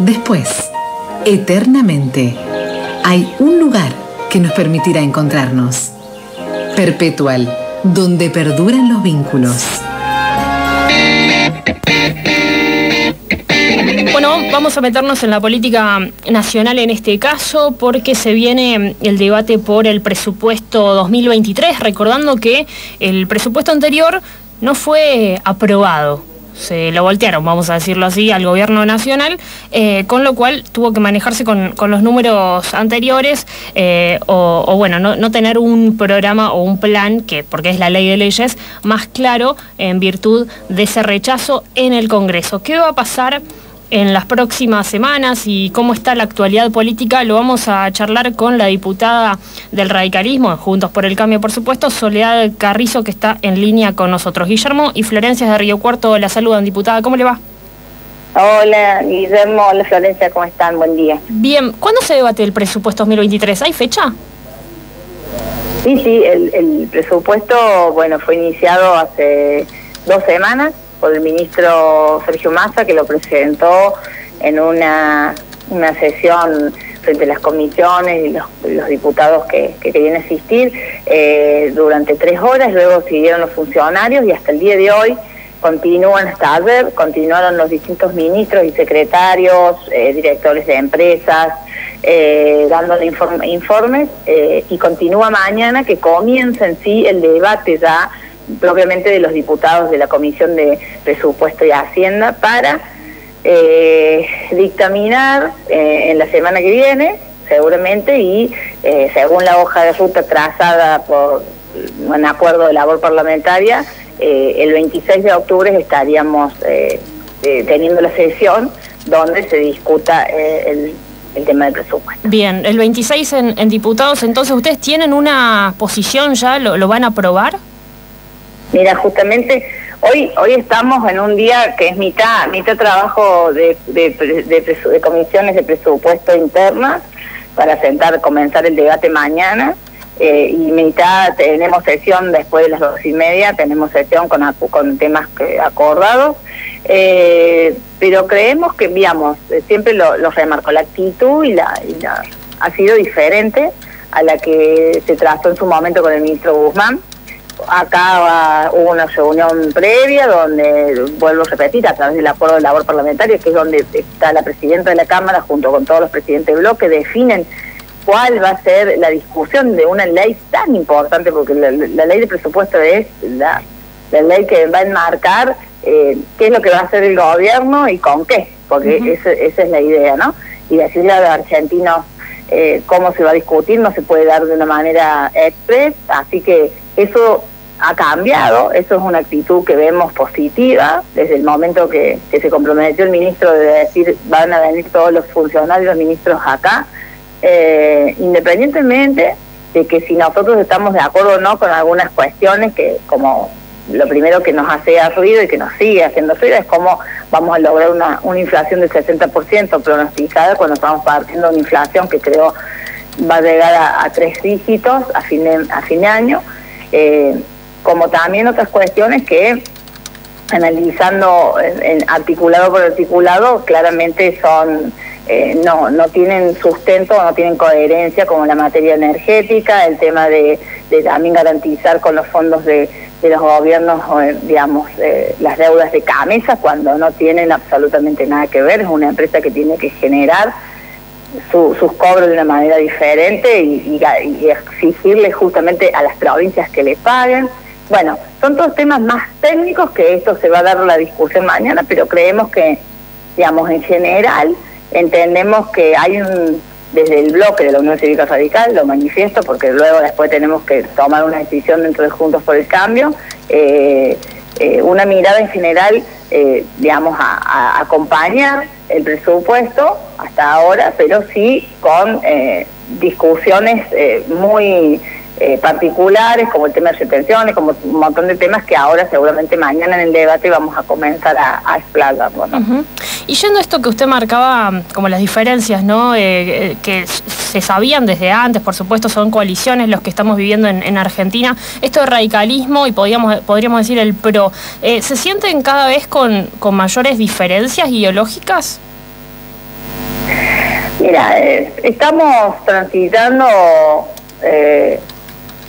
Después, eternamente, hay un lugar que nos permitirá encontrarnos. Perpetual, donde perduran los vínculos. Bueno, vamos a meternos en la política nacional en este caso porque se viene el debate por el presupuesto 2023, recordando que el presupuesto anterior no fue aprobado se lo voltearon, vamos a decirlo así, al gobierno nacional, eh, con lo cual tuvo que manejarse con, los números anteriores eh, o, bueno, no, no, tener un programa o un plan, que porque es la ley de leyes, más claro en virtud de ese rechazo en el Congreso. ¿Qué va a pasar? En las próximas semanas y cómo está la actualidad política, lo vamos a charlar con la diputada del radicalismo, Juntos por el Cambio, por supuesto, Soledad Carrizo, que está en línea con nosotros. Guillermo y Florencia de Río Cuarto la saludan, diputada, ¿cómo le va? Hola, Guillermo, hola Florencia, ¿cómo están? Buen día. Bien, ¿cuándo se debate el presupuesto 2023? ¿Hay fecha? Sí, sí, el, el presupuesto, bueno, fue iniciado hace dos semanas por el ministro Sergio Massa, que lo presentó en una, una sesión frente a las comisiones y los, diputados que, querían asistir eh, durante tres horas, luego siguieron los funcionarios y hasta el día de hoy continúan hasta ayer, continuaron los distintos ministros y secretarios, eh, directores de empresas, eh, dando informes y continúa mañana que comienza en sí el debate ya propiamente de los diputados de la Comisión de Presupuesto y Hacienda para eh, dictaminar eh, en la semana que viene, seguramente, y eh, según la hoja de ruta trazada por un acuerdo de labor parlamentaria, el 26 de octubre estaríamos teniendo la sesión donde se discuta el, tema del presupuesto. Bien, el 26 en, diputados, entonces, ¿ustedes tienen una posición ya? ¿Lo, lo van a aprobar? Mira, justamente hoy hoy estamos en un día que es mitad mitad trabajo de, de, comisiones de presupuesto internas para sentar comenzar el debate mañana eh, y mitad tenemos sesión después de las dos y media tenemos sesión con con temas acordados eh, pero creemos que digamos siempre lo, lo remarco la actitud y la, y la ha sido diferente a la que se trazó en su momento con el ministro Guzmán acá hubo una reunión previa donde, vuelvo a repetir, a través del acuerdo de labor parlamentaria, que es donde está la presidenta de la Cámara junto con todos los presidentes de bloque, definen cuál va a ser la discusión de una ley tan importante, porque la, ley de presupuesto es la, ley que va a enmarcar eh, qué es lo que va a hacer el gobierno y con qué, porque esa, es la idea, ¿no? Y decirle a los argentinos eh, cómo se va a discutir no se puede dar de una manera express, así que eso ha cambiado, eso es una actitud que vemos positiva desde el momento que, se comprometió el ministro de decir van a venir todos los funcionarios, los ministros acá, eh, independientemente de que si nosotros estamos de acuerdo o no con algunas cuestiones que como lo primero que nos hace ruido y que nos sigue haciendo ruido es cómo vamos a lograr una, inflación del 60% pronosticada cuando estamos partiendo una inflación que creo va a llegar a, tres dígitos a fin de, a fin de año eh, como también otras cuestiones que analizando en, articulado por articulado claramente son eh, no no tienen sustento no tienen coherencia como la materia energética el tema de, también garantizar con los fondos de, los gobiernos eh, digamos las deudas de camisa cuando no tienen absolutamente nada que ver es una empresa que tiene que generar sus cobros de una manera diferente y, exigirle justamente a las provincias que le paguen. Bueno, son todos temas más técnicos que esto se va a dar la discusión mañana, pero creemos que, digamos, en general entendemos que hay un, desde el bloque de la Unión Cívica Radical, lo manifiesto porque luego después tenemos que tomar una decisión dentro de Juntos por el Cambio, eh, eh, una mirada en general, eh, digamos, a, acompañar el presupuesto hasta ahora, pero sí con eh, discusiones muy eh, particulares, como el tema de retenciones, como un montón de temas que ahora seguramente mañana en el debate vamos a comenzar a, a explorar. Y yendo a esto que usted marcaba como las diferencias, ¿no? Eh, eh, que se sabían desde antes, por supuesto, son coaliciones los que estamos viviendo en, Argentina. Esto de radicalismo y podríamos, podríamos decir el PRO, ¿se sienten cada vez con, con mayores diferencias ideológicas? Mira, eh, estamos transitando eh,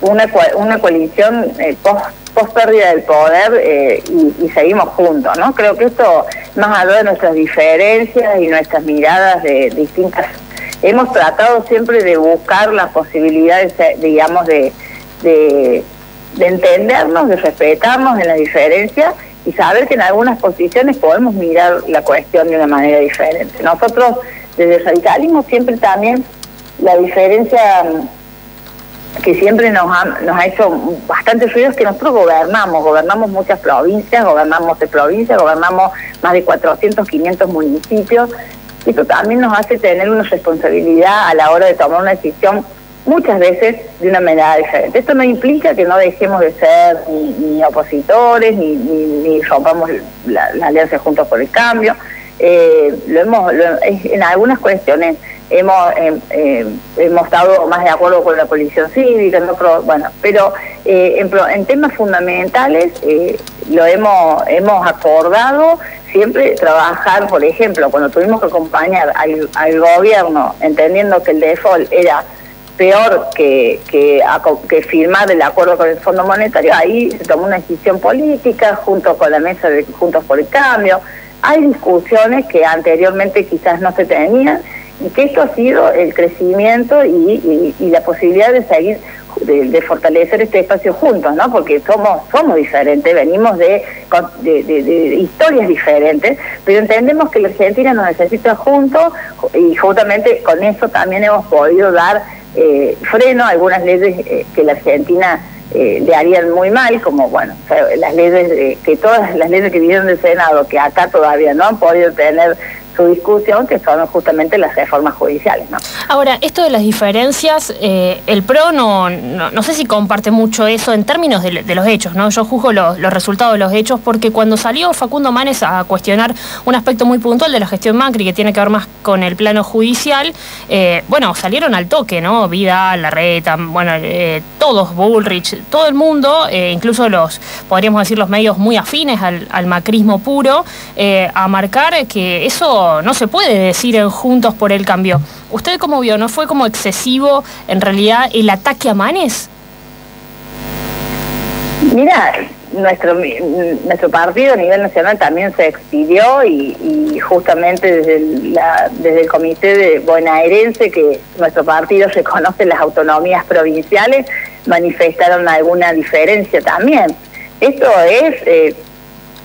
una, una coalición eh, post, pérdida del poder y, seguimos juntos, ¿no? Creo que esto, más allá de nuestras diferencias y nuestras miradas de, distintas, hemos tratado siempre de buscar las posibilidades, digamos, de, de, de entendernos, de respetarnos en las diferencias y saber que en algunas posiciones podemos mirar la cuestión de una manera diferente. Nosotros desde el radicalismo siempre también la diferencia mm, que siempre nos ha, nos ha hecho bastante ruido es que nosotros gobernamos, gobernamos muchas provincias, gobernamos de provincias, gobernamos más de 400, 500 municipios. Esto también nos hace tener una responsabilidad a la hora de tomar una decisión muchas veces de una manera diferente. Esto no implica que no dejemos de ser ni, opositores, ni, rompamos la, la alianza Juntos por el Cambio eh, lo hemos en algunas cuestiones hemos eh, eh, hemos estado más de acuerdo con la policía cívica bueno pero eh, en, en, temas fundamentales lo hemos hemos acordado siempre trabajar por ejemplo cuando tuvimos que acompañar al, al gobierno entendiendo que el default era peor que, que, que, firmar el acuerdo con el Fondo Monetario, ahí se tomó una decisión política junto con la mesa de Juntos por el Cambio, hay discusiones que anteriormente quizás no se tenían y que esto ha sido el crecimiento y, la posibilidad de seguir de, fortalecer este espacio juntos, ¿no? Porque somos somos diferentes, venimos de, de, historias diferentes, pero entendemos que la Argentina nos necesita juntos y justamente con eso también hemos podido dar eh, freno a algunas leyes eh, que la Argentina eh, le harían muy mal, como bueno, las leyes, que todas las leyes que vinieron del Senado, que acá todavía no han podido tener su discusión, que son justamente las reformas judiciales. ¿no? Ahora, esto de las diferencias, eh, el PRO no, no, sé si comparte mucho eso en términos de, los hechos, ¿no? Yo juzgo los resultados de los hechos porque cuando salió Facundo Manes a cuestionar un aspecto muy puntual de la gestión Macri, que tiene que ver más con el plano judicial, eh, bueno, salieron al toque, ¿no? Vida, Larreta, bueno, eh, todos, Bullrich, todo el mundo, incluso los, podríamos decir, los medios muy afines al macrismo puro, a marcar que eso no, se puede decir en Juntos por el Cambio. ¿Usted cómo vio? ¿No fue como excesivo en realidad el ataque a Manes? Mira, nuestro nuestro partido a nivel nacional también se expidió y, justamente desde, desde el comité de bonaerense que nuestro partido reconoce las autonomías provinciales manifestaron alguna diferencia también. Esto es eh,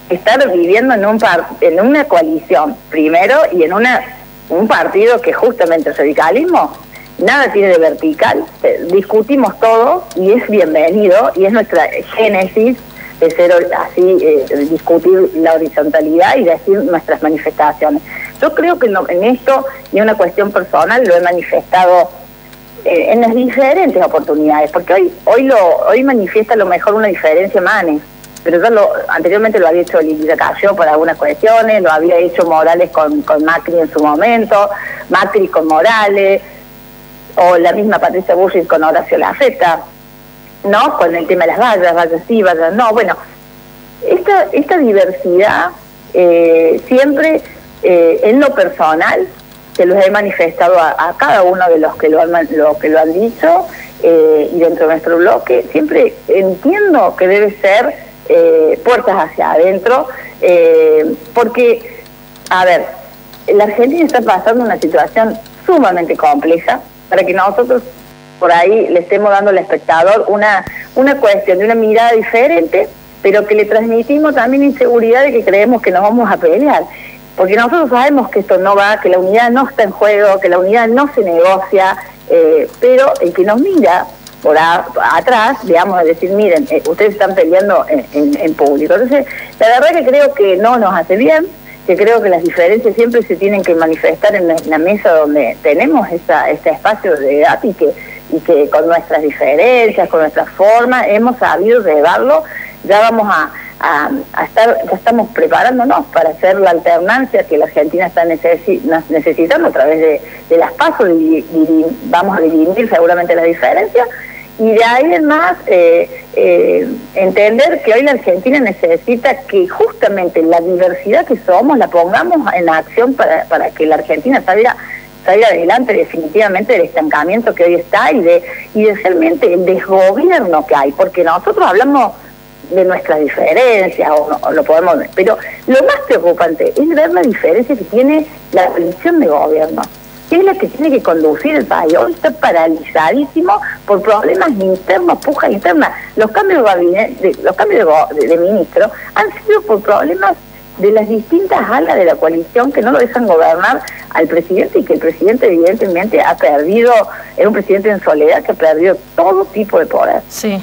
estar viviendo en un en una coalición primero y en una un partido que justamente el radicalismo nada tiene de vertical, eh, discutimos todo y es bienvenido y es nuestra génesis de ser así, eh, discutir la horizontalidad y decir nuestras manifestaciones. Yo creo que en esto, y una cuestión personal, lo he manifestado eh, en las diferentes oportunidades, porque hoy hoy lo hoy manifiesta a lo mejor una diferencia Manes, pero yo lo, anteriormente lo había hecho Liliana Cayó por algunas cuestiones, lo había hecho Morales con, con Macri en su momento, Macri con Morales, o la misma Patricia Bullrich con Horacio Larreta, ¿no? Con el tema de las vallas, vallas sí, vallas no. Bueno, esta, esta diversidad eh, siempre eh, en lo personal, se los he manifestado a, cada uno de los que lo han, lo, que lo han dicho, eh, y dentro de nuestro bloque, siempre entiendo que debe ser eh, puertas hacia adentro, eh, porque, a ver, la Argentina está pasando una situación sumamente compleja para que nosotros por ahí le estemos dando al espectador una, una cuestión de una mirada diferente, pero que le transmitimos también inseguridad de que creemos que nos vamos a pelear. Porque nosotros sabemos que esto no va, que la unidad no está en juego, que la unidad no se negocia, eh, pero el que nos mira por atrás, digamos, a decir, miren, eh, ustedes están peleando en, público. Entonces, la verdad que creo que no nos hace bien, que creo que las diferencias siempre se tienen que manifestar en la, mesa donde tenemos esa, este espacio de debate y que, con nuestras diferencias, con nuestras formas, hemos sabido llevarlo, ya vamos a, estar, ya estamos preparándonos para hacer la alternancia que la Argentina está necesitando a través de, las pasos y, vamos a dividir seguramente las diferencias y de ahí en más eh, eh, entender que hoy la Argentina necesita que justamente la diversidad que somos la pongamos en acción para, para que la Argentina salga salir adelante definitivamente del estancamiento que hoy está y de, y realmente el desgobierno que hay, porque nosotros hablamos de nuestras diferencias, o, lo podemos pero lo más preocupante es ver la diferencia que tiene la coalición de gobierno, que es la que tiene que conducir el país. Hoy está paralizadísimo por problemas internos, puja interna. Los cambios de gabinete, los cambios de, de ministro han sido por problemas de las distintas alas de la coalición que no lo dejan gobernar al presidente y que el presidente evidentemente ha perdido, es un presidente en soledad que ha perdido todo tipo de poder. Sí.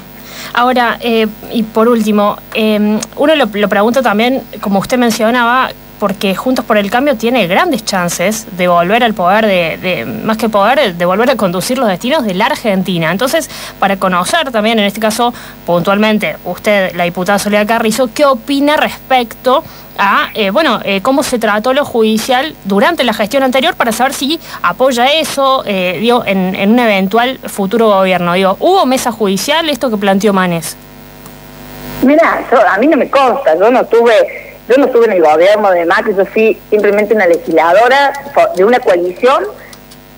Ahora, eh, y por último, eh, uno lo, lo pregunta también, como usted mencionaba, porque Juntos por el Cambio tiene grandes chances de volver al poder, de, más que poder, de volver a conducir los destinos de la Argentina. Entonces, para conocer también, en este caso, puntualmente, usted, la diputada Soledad Carrizo, ¿qué opina respecto a, eh, bueno, eh, cómo se trató lo judicial durante la gestión anterior para saber si apoya eso, eh, en, un eventual futuro gobierno? Digo, ¿hubo mesa judicial esto que planteó Manes? Mira, a mí no me consta, yo no tuve yo no estuve en el gobierno de Macri, yo fui simplemente una legisladora de una coalición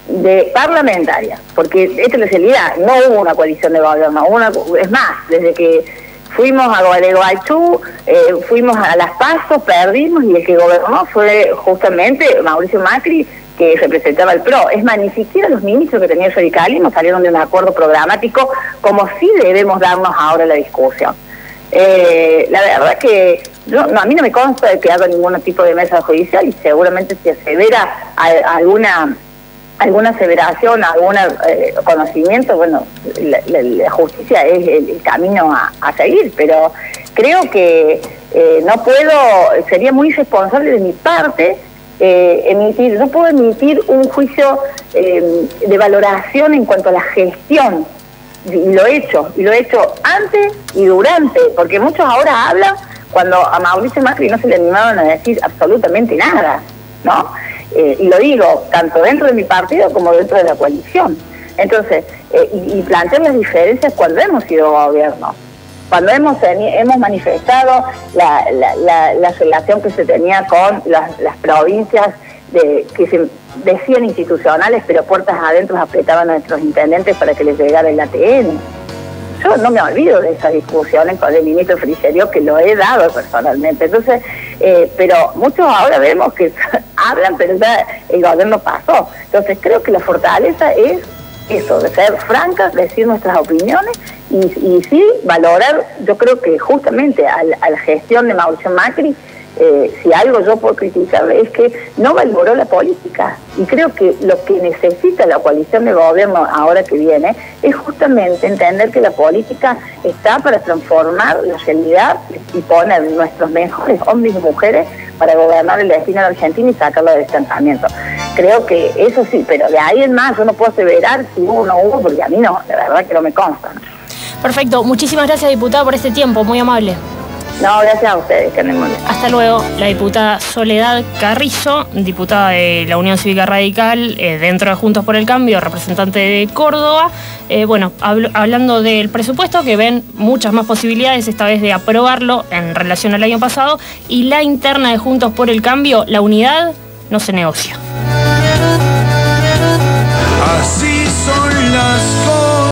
de parlamentaria, porque esta es la realidad, no hubo una coalición de gobierno, una, es más, desde que fuimos a Gualeguaychú, eh, fuimos a Las Pasos, perdimos y el que gobernó fue justamente Mauricio Macri, que representaba el PRO. Es más, ni siquiera los ministros que tenía el radicalismo salieron de un acuerdo programático como sí debemos darnos ahora la discusión. Eh, la verdad que no, a mí no me consta de que haga ningún tipo de mesa judicial y seguramente si asevera alguna alguna aseveración, algún eh, conocimiento, bueno, la, justicia es el, camino a, seguir, pero creo que eh, no puedo, sería muy irresponsable de mi parte eh, emitir, no puedo emitir un juicio de valoración en cuanto a la gestión, y lo he hecho, y lo he hecho antes y durante, porque muchos ahora hablan cuando a Mauricio Macri no se le animaban a decir absolutamente nada, ¿no? Eh, y lo digo, tanto dentro de mi partido como dentro de la coalición. Entonces, eh, y, plantear las diferencias cuando hemos sido gobierno, cuando hemos, hemos manifestado la, la, relación que se tenía con las, provincias que se decían institucionales, pero puertas adentro apretaban a nuestros intendentes para que les llegara el ATN yo no me olvido de esas discusiones con el ministro Frigerio, que lo he dado personalmente. Entonces, eh, pero muchos ahora vemos que hablan, pero ya el gobierno pasó. Entonces, creo que la fortaleza es eso, de ser francas, decir nuestras opiniones y, y sí valorar, yo creo que justamente a la gestión de Mauricio Macri, eh, si algo yo puedo criticarle es que no valoró la política. Y creo que lo que necesita la coalición de gobierno ahora que viene es justamente entender que la política está para transformar la realidad y poner nuestros mejores hombres y mujeres para gobernar el destino de Argentina y sacarlo del estancamiento. Creo que eso sí, pero de ahí en más yo no puedo aseverar si hubo o no hubo, porque a mí no, la verdad que no me consta. Perfecto, muchísimas gracias diputada por este tiempo, muy amable. No, gracias a ustedes, que Hasta luego, la diputada Soledad Carrizo, diputada de la Unión Cívica Radical, eh, dentro de Juntos por el Cambio, representante de Córdoba. Eh, bueno, hablando del presupuesto, que ven muchas más posibilidades esta vez de aprobarlo en relación al año pasado, y la interna de Juntos por el Cambio, la unidad, no se negocia. Así son las cosas.